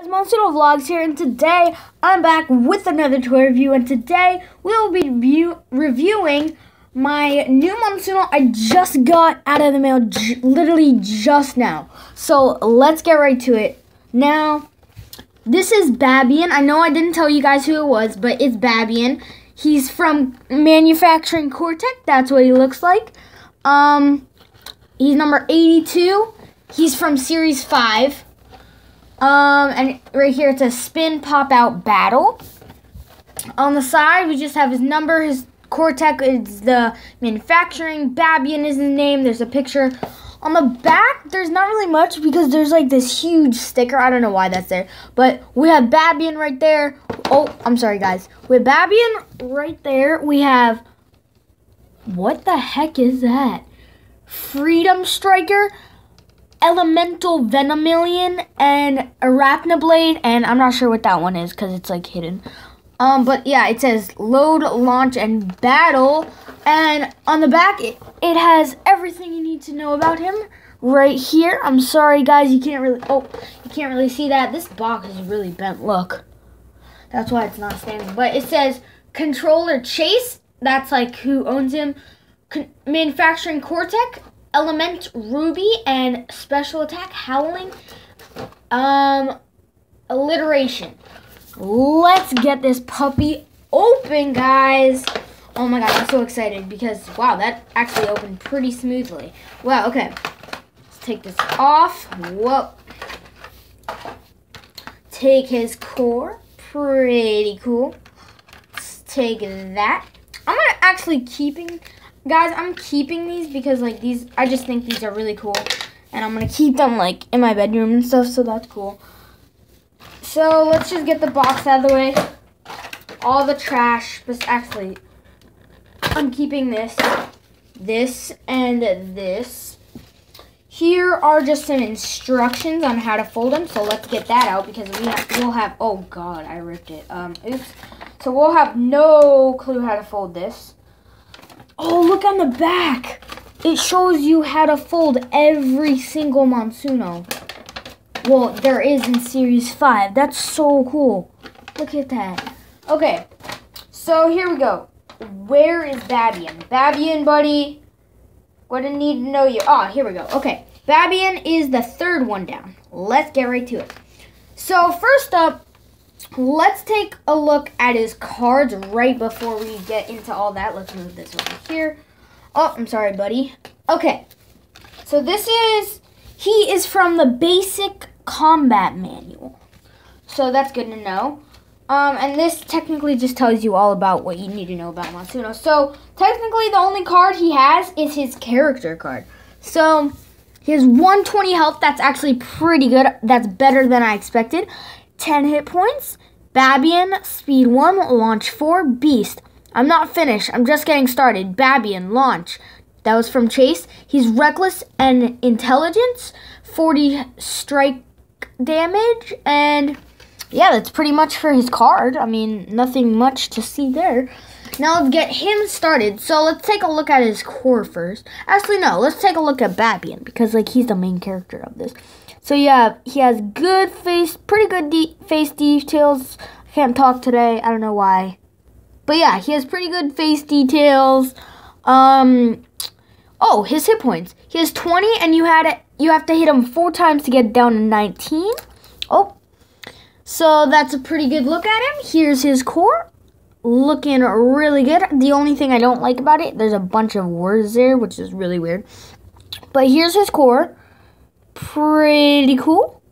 It's Monsuno Vlogs here, and today I'm back with another toy review, and today we will be review reviewing my new Monsuno I just got out of the mail literally just now. So let's get right to it. Now, this is Babeon. I know I didn't tell you guys who it was, but it's Babeon. He's from Manufacturing Cortec. That's what he looks like. Um, he's number 82. He's from Series 5. Um, and right here it says spin pop out battle. On the side, we just have his number, his Cortec is the manufacturing, Babeon is his name. There's a picture. On the back, there's not really much because there's like this huge sticker. I don't know why that's there. But we have Babeon right there. Oh, I'm sorry, guys. We have Babeon right there. We have. What the heck is that? Freedom Striker elemental venomilion and arachnoblade and i'm not sure what that one is because it's like hidden. Um but yeah it says load launch and battle. And on the back it, it has everything you need to know about him right here. I'm sorry guys you can't really oh you can't really see that. This box is really bent. Look. That's why it's not standing. But it says controller chase that's like who owns him Con manufacturing cortec Element Ruby and Special Attack Howling. Um, alliteration. Let's get this puppy open, guys. Oh my god, I'm so excited because, wow, that actually opened pretty smoothly. Wow, okay. Let's take this off. Whoa. Take his core. Pretty cool. Let's take that. I'm gonna actually keeping Guys, I'm keeping these because like these, I just think these are really cool. And I'm to keep them like in my bedroom and stuff, so that's cool. So let's just get the box out of the way. All the trash, but actually, I'm keeping this, this, and this. Here are just some instructions on how to fold them. So let's get that out because we have, we'll have, oh God, I ripped it. Um, oops. So we'll have no clue how to fold this. Oh, look on the back. It shows you how to fold every single Monsuno. Well, there is in Series 5. That's so cool. Look at that. Okay, so here we go. Where is Babeon? Babeon, buddy. What do I need to know you? Oh, here we go. Okay, Babeon is the third one down. Let's get right to it. So first up, let's take a look at his cards right before we get into all that. Let's move this over here. Oh, I'm sorry, buddy. Okay, so this is, he is from the basic combat manual. So that's good to know. Um, and this technically just tells you all about what you need to know about Monsuno. So technically the only card he has is his character card. So he has 120 health. That's actually pretty good. That's better than I expected. 10 hit points. Babeon, Speed 1, Launch 4, Beast. I'm not finished. I'm just getting started. Babeon, Launch. That was from Chase. He's Reckless and Intelligence, 40 strike damage, and yeah, that's pretty much for his card. I mean, nothing much to see there. Now let's get him started. So let's take a look at his core first. Actually, no, let's take a look at Babeon because like he's the main character of this. So yeah, he has good face, pretty good de face details. I can't talk today. I don't know why. But yeah, he has pretty good face details. Um, oh, his hit points. He has 20, and you had it. You have to hit him four times to get down to 19. Oh, so that's a pretty good look at him. Here's his core looking really good. The only thing I don't like about it, there's a bunch of words there, which is really weird. But here's his core. Pretty cool.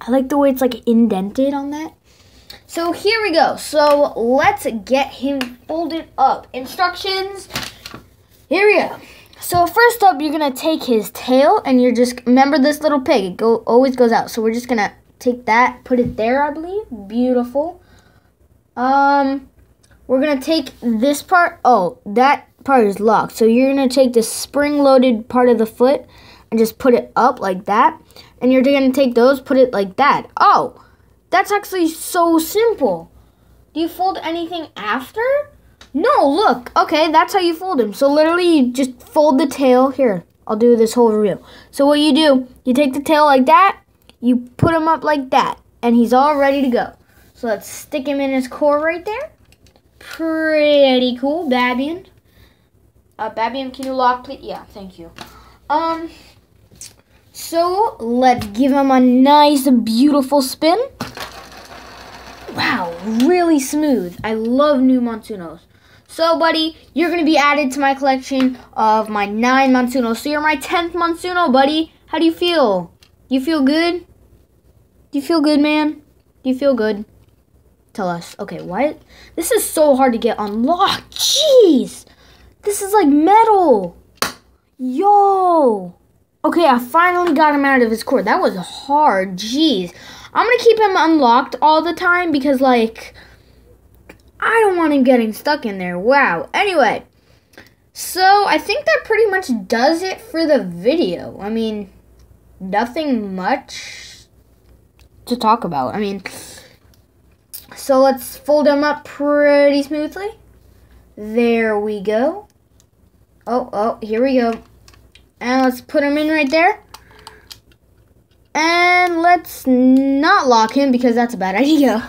I like the way it's like indented on that. So here we go. So let's get him folded up. Instructions. Here we go. So first up, you're gonna take his tail, and you're just remember this little pig. It go always goes out. So we're just gonna take that, put it there, I believe. Beautiful. Um, we're going to take this part. Oh, that part is locked. So you're going to take the spring-loaded part of the foot and just put it up like that. And you're going to take those, put it like that. Oh, that's actually so simple. Do you fold anything after? No, look. Okay, that's how you fold them. So literally, you just fold the tail. Here, I'll do this whole review. So what you do, you take the tail like that. You put him up like that, and he's all ready to go. So let's stick him in his core right there. Pretty cool, Babeon. Uh, Babeon, can you lock, please? Yeah, thank you. Um, so let's give him a nice, beautiful spin. Wow, really smooth. I love new Monsunos. So, buddy, you're going to be added to my collection of my nine Monsunos. So, you're my 10th Monsuno, buddy. How do you feel? You feel good? Do you feel good, man? Do you feel good? Tell us. Okay, what? This is so hard to get unlocked. Jeez. This is like metal. Yo. Okay, I finally got him out of his core. That was hard. Jeez. I'm going to keep him unlocked all the time because, like, I don't want him getting stuck in there. Wow. Anyway, so I think that pretty much does it for the video. I mean, nothing much to talk about. I mean, so let's fold them up pretty smoothly. There we go. Oh, oh, here we go. And let's put him in right there. And let's not lock him because that's a bad idea.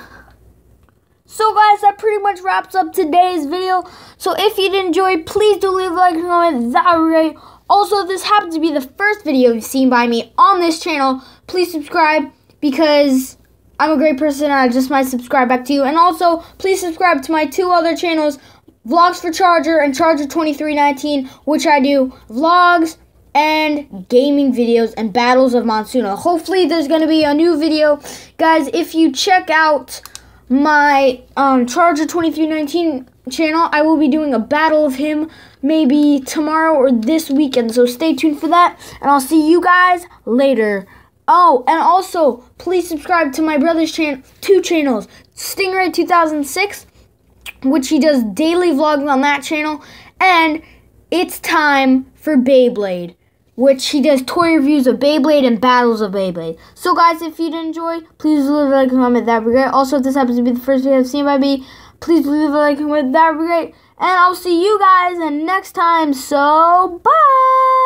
So guys, that pretty much wraps up today's video. So if you did enjoy, please do leave a like and comment. That would be great. Also, this happens to be the first video you've seen by me on this channel. Please subscribe because I'm a great person and I just might subscribe back to you. And also, please subscribe to my two other channels, Vlogs for Charger and Charger 2319, which I do vlogs and gaming videos and battles of Monsuno. Hopefully, there's going to be a new video. Guys, if you check out my um, Charger 2319 channel, I will be doing a battle of him maybe tomorrow or this weekend. So stay tuned for that. And I'll see you guys later. Oh, and also, please subscribe to my brother's channel, two channels, Stingray 2006, which he does daily vlogs on that channel, and It's Time for Beyblade which he does toy reviews of Beyblade and battles of Beyblade. So guys, if you did enjoy, please leave a like and comment, that'd be great. Also, if this happens to be the first video I've seen by me, please leave a like and comment, that'd be great. And I'll see you guys next time, so bye!